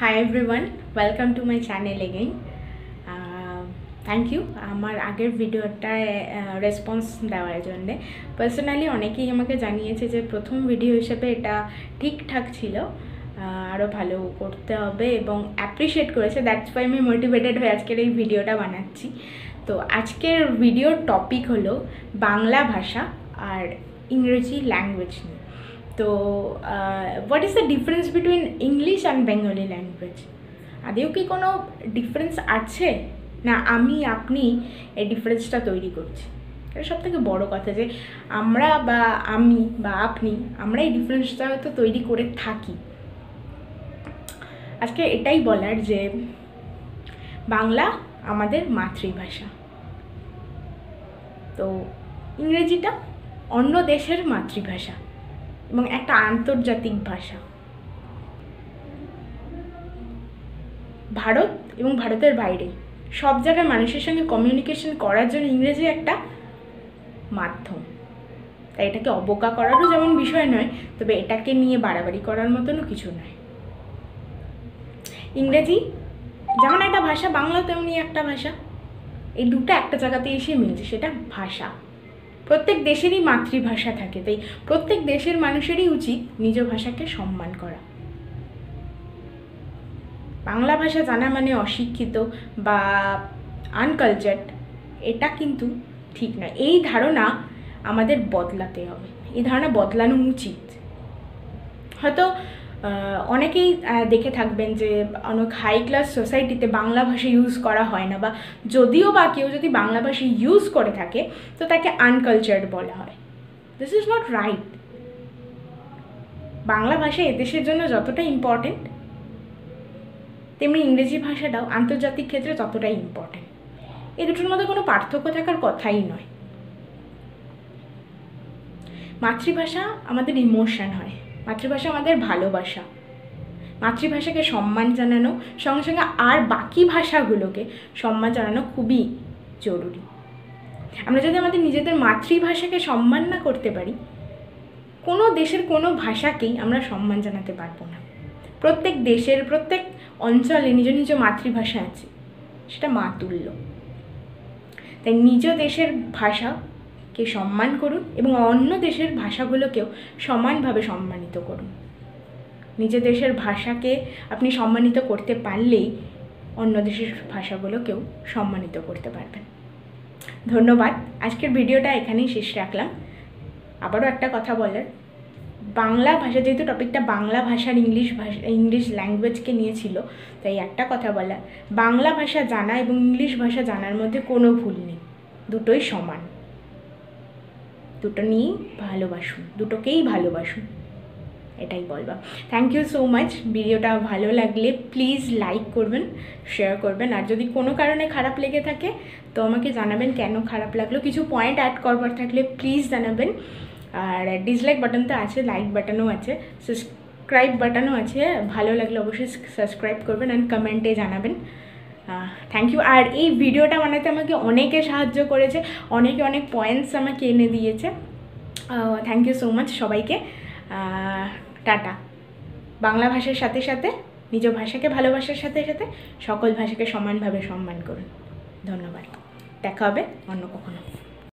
Hi everyone welcome to my channel again thank you আমার আগের ভিডিওটায় response দেওয়ার জন্যে। পার্সোনালি অনেকেই আমাকে জানিয়েছে যে প্রথম ভিডিও হিসেবে এটা ঠিকঠাক ছিল। আরও ভালো করতে হবে এবং অ্যাপ্রিসিয়েট করেছে। দ্যাটস ওয়াই আমি মোটিভেটেড হয়ে আজকের এই ভিডিওটা বানাচ্ছি। তো আজকের ভিডিওর টপিক হলো বাংলা ভাষা আর ইংরেজি ল্যাঙ্গুয়েজ নিয়ে। তো what is the difference between English and Bengali language আদেও কি কোনো ডিফারেন্স আছে? না, আমি, আপনি এই ডিফারেন্সটা তৈরি করছি। এটা সব থেকে বড়ো কথা যে আমরা বা আমি বা আপনি, আমরা এই ডিফারেন্সটা হয়তো তৈরি করে থাকি। আজকে এটাই বলার যে বাংলা আমাদের মাতৃভাষা। তো ইংরেজিটা অন্য দেশের মাতৃভাষা। এবং একটা আন্তর্জাতিক ভাষা। ভারত এবং ভারতের বাইরে। সব জায়গায় মানুষের সঙ্গে কমিউনিকেশন করার জন্য ইংরেজি একটা মাধ্যম। তাই এটাকে অবজ্ঞা করারও যেমন বিষয় নয়, তবে এটাকে নিয়ে বাড়াবাড়ি করার মতনও কিছু নয়। ইংরেজি যেমন একটা ভাষা বাংলা তেমনি একটা ভাষা। এই দুটো একটা জায়গাতে এসে মিলছে, সেটা ভাষা। প্রত্যেক দেশেরই মাতৃভাষা থাকে, তাই প্রত্যেক দেশের মানুষেরই উচিত নিজ ভাষাকে সম্মান করা। বাংলা ভাষা জানা মানে অশিক্ষিত বা আনকালচার্ড এটা কিন্তু ঠিক নয়। এই ধারণা আমাদের বদলাতে হবে। এই ধারণা বদলানো উচিত। হয়তো অনেকেই দেখে থাকবেন যে অনেক হাই ক্লাস সোসাইটিতে বাংলা ভাষা ইউজ করা হয় না বা যদিও বা কেউ যদি বাংলা ভাষা ইউজ করে থাকে, তো তাকে আনকালচার্ড বলা হয়। This is not right Bangla ভাষা এদেশের জন্য যতটা ইম্পর্টেন্ট তেমনি ইংরেজি ভাষাটাও আন্তর্জাতিক ক্ষেত্রে ততটাই ইম্পর্টেন্ট এ দুটোর মধ্যে কোনো পার্থক্য থাকার কথাই নয়। মাতৃভাষা আমাদের ইমোশন হয়। মাতৃভাষা আমাদের ভালোবাসা। মাতৃভাষাকে সম্মান জানানো, সঙ্গে সঙ্গে আর বাকি ভাষাগুলোকে সম্মান জানানো খুবই জরুরি। আমরা যদি আমাদের নিজেদের মাতৃভাষাকে সম্মান না করতে পারি, কোনো দেশের কোনো ভাষাকেই আমরা সম্মান জানাতে পারব না। প্রত্যেক দেশের, প্রত্যেক অঞ্চলে নিজ নিজ মাতৃভাষা আছে, সেটা মাতুল্য। তাই নিজ দেশের ভাষাকে সম্মান করুন এবং অন্য দেশের ভাষাগুলোকেও সমানভাবে সম্মানিত করুন। নিজের দেশের ভাষাকে আপনি সম্মানিত করতে পারলেই অন্য দেশের ভাষাগুলোকেও সম্মানিত করতে পারবেন। ধন্যবাদ। আজকের ভিডিওটা এখানেই শেষ রাখলাম। আবারও একটা কথা বলার। বাংলা ভাষা, যেহেতু টপিকটা বাংলা ভাষার ইংলিশ ভাষা, ইংলিশ ল্যাঙ্গুয়েজকে নিয়েছিল তাই একটা কথা বলা বাংলা ভাষা জানা এবং ইংলিশ ভাষা জানার মধ্যে কোনো ভুল নেই। দুটোই সমান। দুটো নিয়েই ভালোবাসুন, দুটোকেই ভালোবাসুন, এটাই বলবা। থ্যাংক ইউ সো মাচ ভিডিওটা ভালো লাগলে প্লিজ লাইক করবেন শেয়ার করবেন, আর যদি কোনো কারণে খারাপ লেগে থাকে, তো আমাকে জানাবেন কেন খারাপ লাগল। কিছু পয়েন্ট অ্যাড করবার থাকলে প্লিজ জানাবেন, আর ডিসলাইক বাটন তো আছে লাইক বাটনও আছে সাবস্ক্রাইব বাটনও আছে, ভালো লাগলে অবশ্যই সাবস্ক্রাইব করবেন অ্যান্ড কমেন্টে জানাবেন। থ্যাংক ইউ আর এই ভিডিওটা বানাতে আমাকে অনেকে সাহায্য করেছে, অনেকে অনেক পয়েন্টস আমাকে এনে দিয়েছে। থ্যাংক ইউ সো মাচ সবাইকে। টাটা। বাংলা ভাষার সাথে সাথে, নিজ ভাষাকে ভালোবাসার সাথে সাথে সকল ভাষাকে সমানভাবে সম্মান করুন। ধন্যবাদ। দেখা হবে অন্য কখনো।